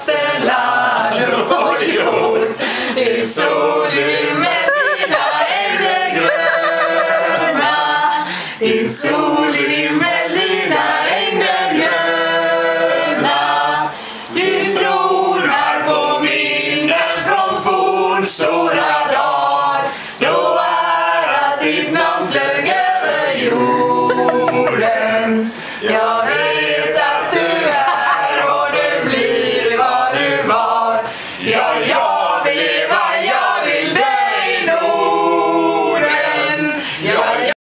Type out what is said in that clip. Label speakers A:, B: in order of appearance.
A: castellano jord. Il sole Din sol i himmel, dina änglar gröna. Du tronar på minnen från fornstora dagar då ära ditt namn flög över jorden. Yo, yo!